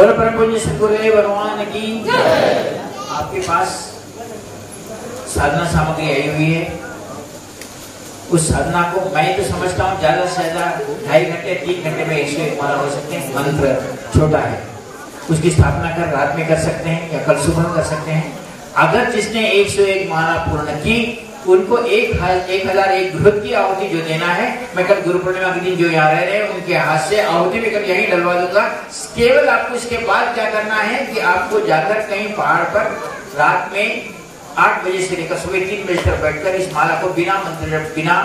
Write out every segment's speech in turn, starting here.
बोलो परम पूज्य सतगुरुदेव, भगवान की। आपके पास साधना सामग्री आई हुई है। उस साधना को मैं तो समझता हूँ, ज़्यादा से ज़्यादा ढाई घंटे, तीन घंटे में एक सौ एक माला हो सकते हैं। मंत्र छोटा है। उसकी स्थापना कर रात में कर सकते हैं या कल सुबह कर सकते हैं। अगर जिसने एक सौ एक माला पूर्ण की उनको एक एक हज़ार एक घृत की आहुति जो देना है। मैं कल गुरु पूर्णिमा के दिन जो यहाँ रह रहे हैं, उनके हाथ से आहुति भी कल यही डलवा दूँगा केवल आपको इसके बाद क्या करना है कि आपको जाकर कहीं पहाड़ पर रात में आठ बजे से लेकर सुबह तीन बजे तक बैठकर इस माला को बिना मंत्र, बिना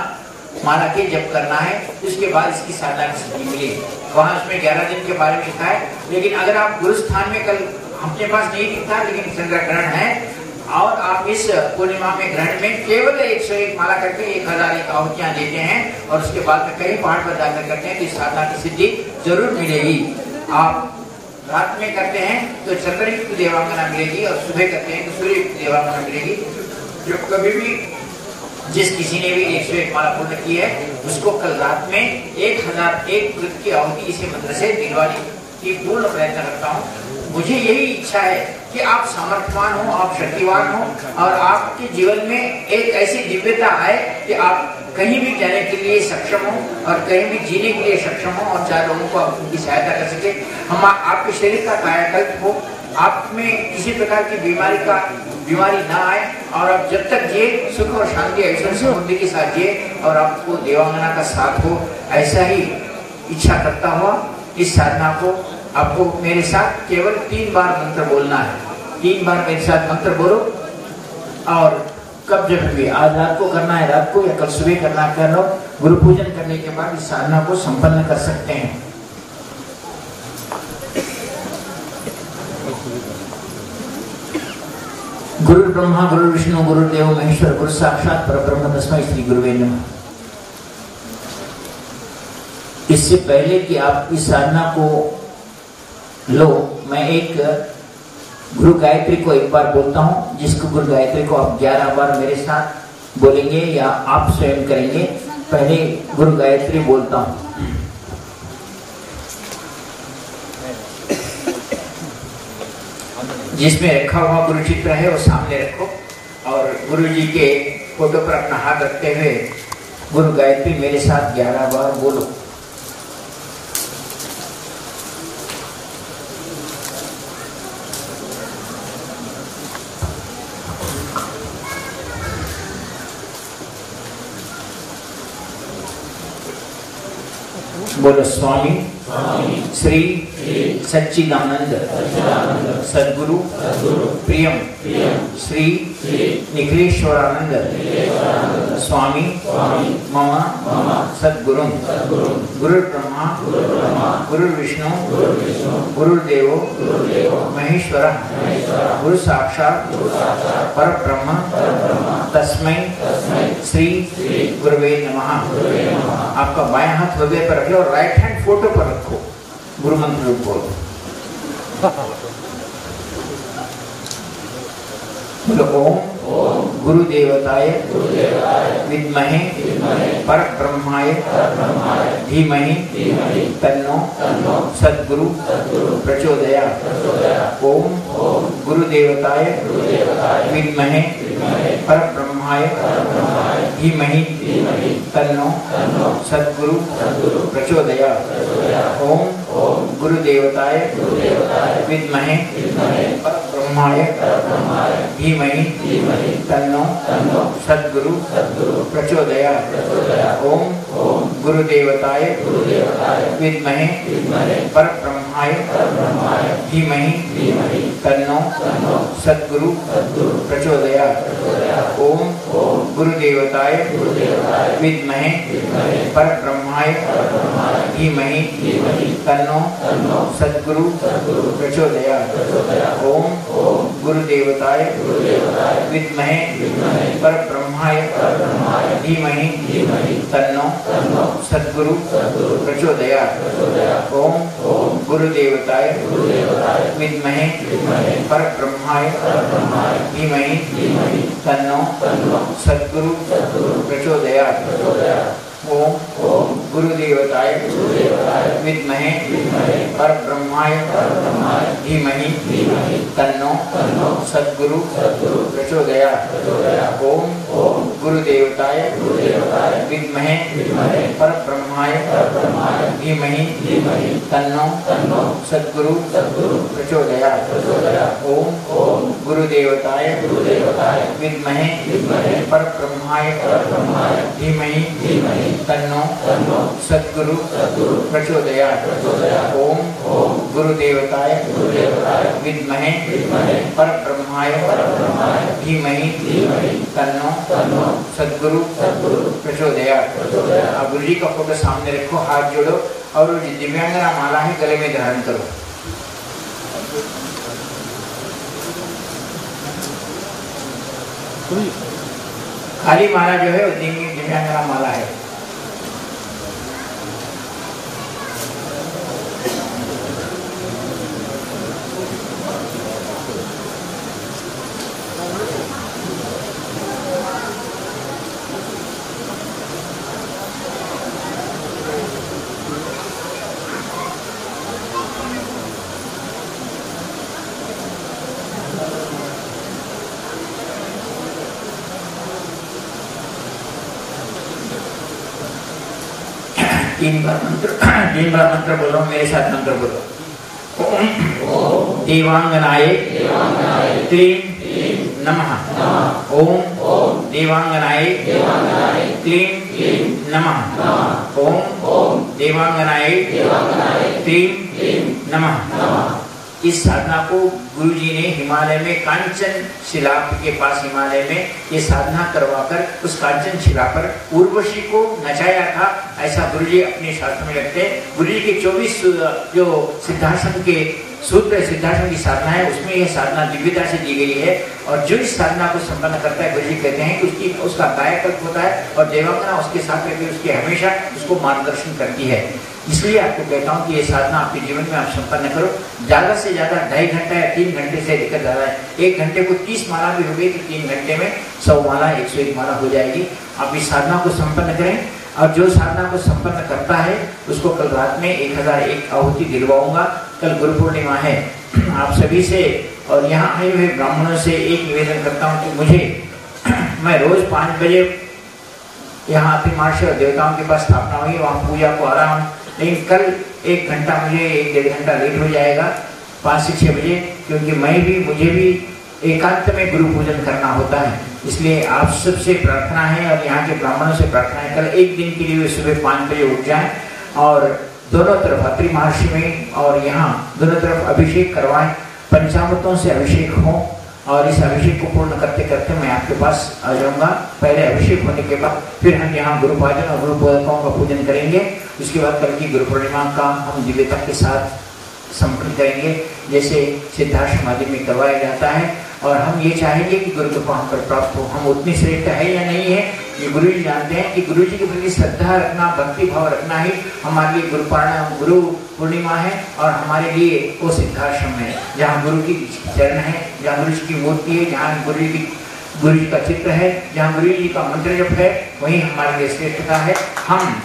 माला के जप करना है। उसके बाद इसकी साधना की सिद्धि मिलेगी वहाँ उसमें ग्यारह दिन के बारे में लिखा है। लेकिन अगर आप गुरु स्थान में कल अपने पास नहीं दिखता, लेकिन चंद्र ग्रहण है और आप इस पूर्णिमा में ग्रहण में केवल एक सौ एक माला करके एक हज़ार एक आहुतियाँ देते हैं और उसके बाद में पहाड़ पर जाकर करते हैं तो साधना की सिद्धि ज़रूर मिलेगी। आप रात में करते हैं तो चंद्रयुक्त देवांगना मिलेगी और सुबह करते हैं तो सूर्य युक्त देवांगना मिलेगी। जो कभी भी जिस किसी ने भी एक सौ एक माला पूर्ण की है, उसको कल रात में एक हज़ार एक कृत की आहुति इसी मंत्र से दिलवाने की पूर्ण प्रयत्न करता हूँ। मुझे यही इच्छा है कि आप सामर्थ्यवान हो, आप शक्तिवान हो और आपके जीवन में एक ऐसी दिव्यता आए कि आप कहीं भी जाने के लिए सक्षम हो और कहीं भी जीने के लिए सक्षम हो और चार लोगों को आप उनकी सहायता कर सके। हम आपके शरीर का कायाकल्प हो। आप में किसी प्रकार की बीमारी का, बीमारी ना आए और आप जब तक जिए, सुख और शांति ऐश्वर्य समृद्धि के साथ जिए और आपको देवांगना का साथ हो, ऐसा ही इच्छा करता हुआ इस साधना को आपको मेरे साथ केवल तीन बार मंत्र बोलना है। तीन बार मेरे साथ मंत्र बोलो। और कब जब भी आज रात को करना है रात को या कल सुबह करना कर लो। गुरु पूजन करने के बाद इस साधना को संपन्न कर सकते हैं। गुरु ब्रह्मा, गुरु विष्णु, गुरु देव, महेश्वर, गुरु साक्षात पर ब्रह्म तस्मै श्री गुरुवे इससे पहले कि आप इस साधना को लो, मैं एक गुरु गायत्री को एक बार बोलता हूँ, जिसको गुरु गायत्री को आप ग्यारह बार मेरे साथ बोलेंगे या आप स्वयं करेंगे, पहले गुरु गायत्री बोलता हूँ। जिसमें रखा हुआ गुरु चित्र है, वो सामने रखो, और गुरु जी के फ़ोटो पर अपना हाथ रखते हुए गुरु गायत्री मेरे साथ ग्यारह बार बोलो। बोलो स्वामी श्री सच्चिदानंद सदगुरु प्रियम श्री निखिलेश्वरानंद स्वामी मम सद्गुरु गुरु ब्रह्मा गुरु विष्णु गुरुदेव महेश्वर गुरु साक्षात पर ब्रह्म तस्मै श्री गुरुवे नमः। आपका बाएँ हाथ हृदय पर रखो और राइट हैंड फ़ोटो पर रखो। गुरु मंत्र बोलो। बोलो ओम। गुरु देवताय विद्महे पर ब्रह्माय धीमहि तन्नो सद्गुरु प्रचोदया। ओम गुरु देवताय विद्महे पर ब्रह्माय धीमहि, तन्नो, सद्गुरु, प्रचोदया। ओम गुरु देवताय विद्महे पर ब्रह्माय धीमहि, तन्नो, सद्गुरु, प्रचोदया। ओम गुरु देवताय विद्महे पर ब्रह्माय धीमहि तन्नो, सद्गुरु, प्रचोदया। ओम गुरु देवताय विद्महे पर ब्रह्माय धीमहि तन्नो, सद्गुरु, प्रचोदया। ओम गुरु देवताय विद्महे पर ब्रह्माय धीमहि तन्नो, सद्गुरु, प्रचोदया। ओम गुरु देवताय विद्महे पर ब्रह्माय धीमहि तन्नो सद्गुरु प्रचोदया ओम गुरुदेवताय विद्महे पर ब्रह्माय धीमहि तन्नो सद्गुरु प्रचोदयात् ओम गुरुदेवताय विद्महे पर ब्रह्माय धीमहि तन्नो सद्गुरु प्रचोदयात् ओम गुरुदेवताय विद्महे पर ब्रह्माय धीमहि तन्नो सद्गुरु प्रचोदयात्। ओम गुरुदेवताय विद्महे पर ब्रह्माय धीमहि तन्नो सद्गुरु प्रचोदयात्। अब गुरु जी का फ़ोटो सामने रखो, हाथ जोड़ो और दिव्यांगना माला है गले में धारण करो। खाली माला जो है वो दिव्यांगना माला है। तीन बार मंत्र, तीन बार मंत्र बोलो, मेरे साथ मंत्र बोलो। ओम, देवांगनाय क्लीम नमः। ओम, देवांगनाय क्लीम नमः। ओम, देवांगनाय क्लीम नमः। इस साधना को गुरु जी ने हिमालय में कांचन शिला के पास हिमालय में ये साधना करवाकर उस कांचन शिला पर उर्वशी को नचाया था। ऐसा गुरु जी अपने शास्त्र में रखते हैं। गुरु जी के 24 जो सिद्धाश्रम के सूत्र सिद्धाश्रम की साधना है, उसमें यह साधना दिव्यता से दी गई है। और जो इस साधना को संपन्न करता है गुरु जी कहते हैं कि उसकी, उसका कायाकल्प होता है और देवांगना उसके साथ रहकर उसके हमेशा उसको मार्गदर्शन करती है। इसलिए आपको कहता हूँ कि ये साधना आपके जीवन में आप संपन्न करो। ज़्यादा से ज़्यादा ढाई घंटा या तीन घंटे से लेकर ज़्यादा है। एक घंटे को तीस माला भी हो गई तो तीन घंटे में सौ माला, एक सौ एक माला हो जाएगी। आप इस साधना को संपन्न करें और जो साधना को संपन्न करता है, उसको कल रात में एक हज़ार एक आहुति दिलवाऊँगा। कल गुरु पूर्णिमा है। आप सभी से और यहाँ आए हुए ब्राह्मणों से एक निवेदन करता हूँ कि मुझे मैं रोज पाँच बजे यहाँ अपनी और देवताओं के पास स्थापना हुई। वहाँ पूजा को आ रहा हूँ लेकिन कल एक घंटा मुझे, एक डेढ़ घंटा लेट हो जाएगा, पाँच से छः बजे, क्योंकि मैं भी, मुझे भी एकांत में गुरु पूजन करना होता है। इसलिए आप सबसे प्रार्थना है और यहाँ के ब्राह्मणों से प्रार्थना है, कल एक दिन के लिए सुबह पाँच बजे उठ जाएँ और दोनों तरफ़ अत्रि महर्षि में और यहाँ दोनों तरफ़ अभिषेक करवाएँ, पंचामृतों से अभिषेक हो। और इस अभिषेक को पूर्ण करते करते मैं आपके पास आ जाऊँगा। पहले अभिषेक होने के बाद फिर हम यहाँ गुरु पाजन और गुरु पूजकों का पूजन करेंगे। उसके बाद कल की गुरु पूर्णिमा का हम दिव्यता के साथ संपन्न करेंगे, जैसे सिद्धार्थ आदि में करवाया जाता है। और हम ये चाहेंगे कि गुरु कृपा हम पर प्राप्त हो। हम उतनी श्रेष्ठ है या नहीं है, ये गुरु जी जानते हैं कि गुरु जी के प्रति श्रद्धा रखना, भक्ति भाव रखना ही हमारे लिए गुरु गुरु पूर्णिमा है और हमारे लिए वो सिद्धाश्रम है, जहाँ गुरु की चरण है, जहाँ गुरु जी की मूर्ति है, जहाँ गुरु की, गुरु जी का चित्र है, जहाँ गुरु जी का मंत्र जप है, वही हमारे लिए श्रेष्ठता है। हम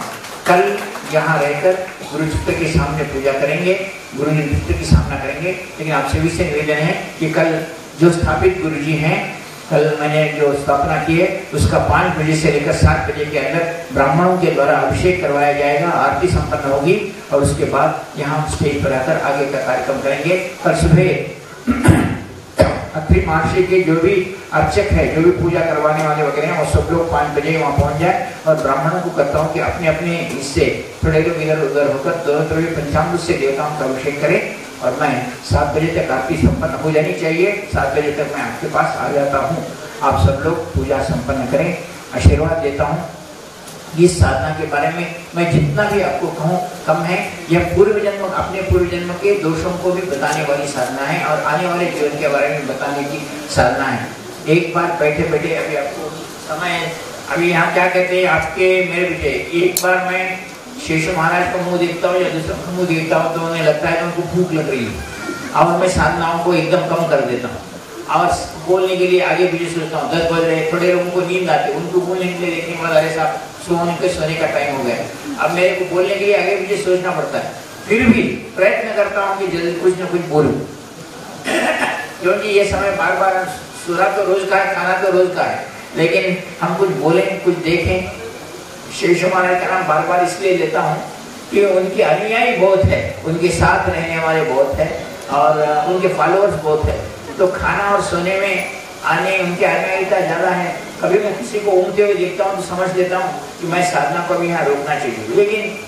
कल यहाँ रहकर गुरु चित्र के सामने पूजा करेंगे, गुरु चित्र की सामना करेंगे, लेकिन आप सभी से निवेदन है कि कल जो स्थापित गुरु जी हैं कल मैंने जो स्थापना की है, उसका पाँच बजे से लेकर सात बजे के अंदर ब्राह्मणों के द्वारा अभिषेक करवाया जाएगा, आरती संपन्न होगी, और उसके बाद यहाँ स्टेज पर आकर आगे का कार्यक्रम करेंगे। कल सुबह अत्रि महर्षि के जो भी अर्चक है, जो भी पूजा करवाने वाले वगैरह हैं, वो सब लोग पाँच बजे वहाँ पहुँच जाए और ब्राह्मणों को कहता हूँ कि अपने अपने हिस्से, थोड़े लोग इधर उधर होकर दोनों तरफ़ पंचामृत से देवताओं का अभिषेक करें। और मैं सात बजे तक आरती संपन्न हो जानी चाहिए। सात बजे तक मैं आपके पास आ जाता हूँ। आप सब लोग पूजा संपन्न करें। आशीर्वाद देता हूँ। इस साधना के बारे में मैं जितना भी आपको कहूँ, कम है। यह पूर्व जन्म, अपने पूर्व जन्म के दोषों को भी बताने वाली साधना है और आने वाले जीवन के बारे में बताने की साधना है। एक बार बैठे बैठे अभी आपको समय अभी यहाँ क्या कहते हैं, आपके मेरे बेटे, एक बार मैं शेषु महाराज का मुँह देखता हूँ या दूसरा का मुँह देखता हूँ तो उन्हें लगता है कि उनको भूख लग रही है और मैं साधनाओं को एकदम कम कर देता हूँ और बोलने के लिए आगे पीछे सोचता हूँ दस बज रहे थोड़े लोगों को नींद आती है उनको बोलने के लिए देखने के बाद अरे साहब सोने के सोने का टाइम हो गया अब मेरे को बोलने के लिए आगे पीछे सोचना पड़ता है फिर भी प्रयत्न करता हूँ कि जल्दी कुछ ना कुछ बोलूँ क्योंकि ये समय बार बार सुरा तो रोज का है खाना तो रोज का है लेकिन हम कुछ बोलें कुछ देखें शेष महाराज का नाम बार बार इसलिए लेता हूँ कि उनके अनुयायी बहुत है, उनके साथ रहने वाले बहुत है और उनके फॉलोअर्स बहुत है। तो खाना और सोने में आने, उनकी अनुयायिता ज़्यादा है। कभी मैं किसी को उमते हुए देखता हूँ तो समझ लेता हूँ कि मैं साधना को भी यहाँ रोकना चाहिए। लेकिन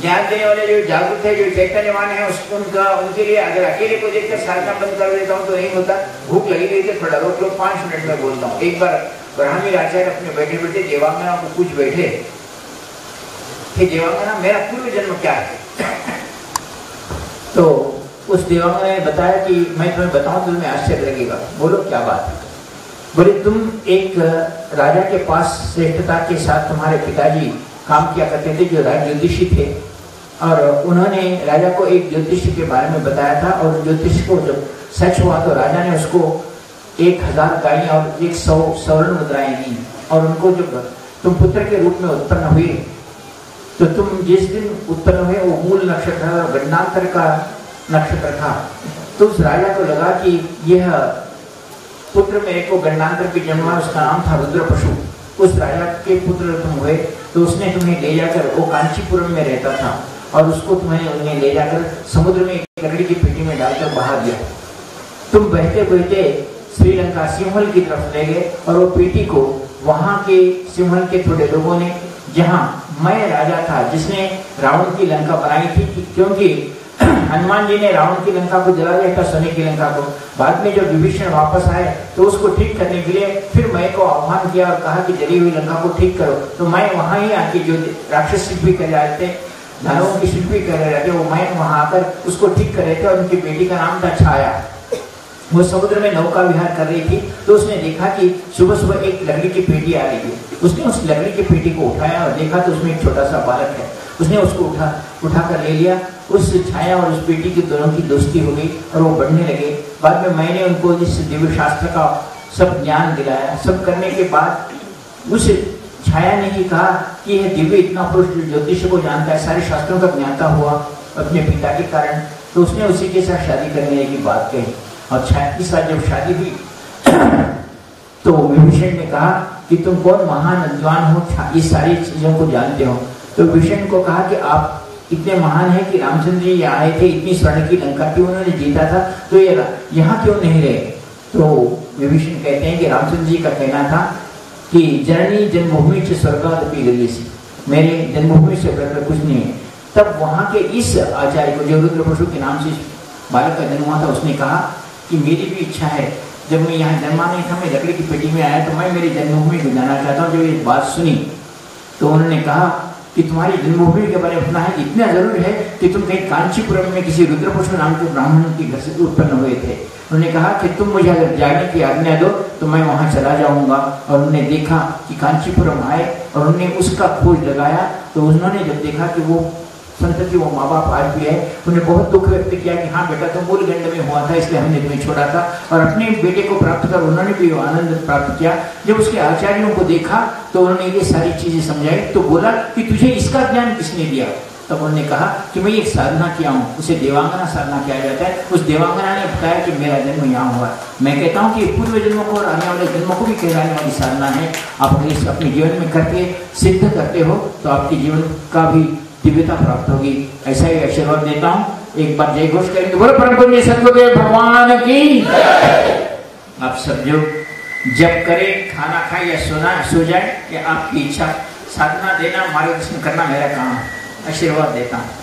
ज्ञान देने वाले जो जागरूक है, जो चैतन्यवान है उनका, उनके लिए अगर अकेले को देखकर साधना बंद कर देता हूँ तो नहीं होता। भूख लगी गई तो थोड़ा रोक लो, पाँच मिनट में बोलता हूँ। एक बार ब्राह्मी आचार्य अपने बैठे बैठे देवांगना को कुछ बैठे कि देवांगना, मेरा पूर्व जन्म क्या है? तो उस देवांगना ने बताया कि मैं तुम्हें बताऊँ तो तुम्हें आश्चर्य लगेगा। बोलो, क्या बात है? बोले, तुम एक राजा के पास श्रेष्ठता के साथ तुम्हारे पिताजी काम किया करते थे, जो राज ज्योतिषी थे। और उन्होंने राजा को एक ज्योतिष के बारे में बताया था और ज्योतिष को जब सच हुआ तो राजा ने उसको एक हज़ार गाय और एक सौ स्वर्ण मुद्राएँ दी और उनको जब तुम पुत्र के रूप में उत्पन्न हुए तो तुम जिस दिन उत्पन्न हुए, वो मूल नक्षत्र गणनांतर का नक्षत्र था। तो उस राजा को लगा कि यह पुत्र मेरे को गणनांतर की जन्म, उसका नाम था रुद्र पशु उस राजा के पुत्र तुम हुए तो उसने तुम्हें ले जाकर, वो कांचीपुरम में रहता था, और उसको तुम्हें उन्हें ले जाकर समुद्र में एक लकड़ी की पेटी में डालकर बहा दिया। तुम बहते बहते श्रीलंका सिंहल की तरफ़ ले गए और वो पेटी को वहाँ के सिंहल के थोड़े लोगों ने, जहाँ मैं राजा था, जिसने रावण की लंका बनाई थी क्योंकि हनुमान जी ने रावण की लंका को जला दिया था सोने की लंका को। बाद में जब विभीषण वापस आए तो उसको ठीक करने के लिए फिर मैं को आह्वान किया और कहा कि जली हुई लंका को ठीक करो। तो मैं वहाँ ही आके जो राक्षस शिल्पी कर रहे थे धनुओं की शिल्पी कर रहे थे, वो मैं वहाँ आकर उसको ठीक कर रहे थे और उनकी बेटी का नाम था छाया। वो समुद्र में नौका विहार कर रही थी तो उसने देखा कि सुबह सुबह एक लकड़ी की पेटी आ रही है। उसने उस लकड़ी की पेटी को उठाया और देखा तो उसमें एक छोटा सा बालक है। उसने उसको उठा उठा कर ले लिया। उस छाया और उस बेटी की दोनों की दोस्ती हो गई और वो बढ़ने लगे। बाद में मैंने उनको इस दिव्य शास्त्र का सब ज्ञान दिलाया। सब करने के बाद उस छाया ने ही कहा कि यह दिव्य इतना पुरुष ज्योतिष को जानता है, सारे शास्त्रों का ज्ञाता हुआ अपने पिता के कारण। तो उसने उसी के साथ शादी करने की बात कही। और के साथ जब शादी हुई तो विभीषण ने कहा कि तुम कौन महान अज्ञान हो ये सारी चीज़ों को जानते हो। तो विभीषण को कहा कि आप इतने महान है कि रामचंद्र जी आए थे, इतनी स्वर्ण की लंका की उन्होंने जीता था? तो ये यहाँ क्यों नहीं रहे? तो विभीषण कहते हैं कि रामचंद्र जी का कहना था कि जननी जन्मभूमि से स्वर्गादपी गली से मेरे जन्मभूमि से बढ़कर कुछ नहीं है। तब वहाँ के इस आचार्य को जो रुद्र पशु के नाम से बालक का जन्म हुआ था, उसने कहा कि मेरी भी इच्छा है। जब मैं यहाँ जन्मा नहीं था मैं लकड़ी की पेटी में आया तो मैं मेरी जन्मभूमि को जाना चाहता हूँ। जब ये बात सुनी तो उन्होंने कहा कि तुम्हारी जन्मभूमि के बारे में अपना है, इतना ज़रूर है कि तुम कहीं कांचीपुरम में किसी रुद्रपुष्प नाम के ब्राह्मण के घर से उत्पन्न हुए थे। उन्होंने कहा कि तुम मुझे अगर जाने की आज्ञा दो तो मैं वहाँ चला जाऊँगा। और उन्होंने देखा कि कांचीपुरम आए, और उन्होंने उसका खोज लगाया। तो उन्होंने जब देखा कि वो संतति वो माँ बाप आज भी है, उन्हें बहुत दुख व्यक्त किया कि हाँ बेटा तुम मूल गंड में हुआ था, इसलिए हमने तुम्हें छोड़ा था। और अपने बेटे को प्राप्त कर उन्होंने भी आनंद प्राप्त किया। जब उसके आचार्यों को देखा तो उन्होंने ये सारी चीज़ें समझाई। तो बोला कि तुझे इसका ज्ञान किसने दिया? तब उन्होंने कहा कि मैं एक साधना किया हूँ, उसे देवांगना साधना किया जाता है। उस देवांगना ने बताया कि मेरा जन्म यहाँ हुआ मैं कहता हूँ कि पूर्व जन्मों को और आने वाले जन्मों को भी कहलाने वाली साधना है। आप अपने जीवन में करके सिद्ध करते हो तो आपके जीवन का भी दिव्यता प्राप्त होगी। ऐसा ही आशीर्वाद देता हूँ। एक बार जय घोष करेंगे। बोलो, परम पुण्य सतगुरुदेव, भगवान की आप सब जो जब करे, खाना खाए या सोना, सो जाए कि आपकी इच्छा, साधना देना, मार्गदर्शन करना मेरा काम आशीर्वाद देता हूँ।